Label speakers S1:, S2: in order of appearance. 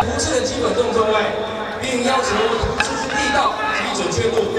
S1: 图刺的基本动作位，并要求图刺之力道及准确度。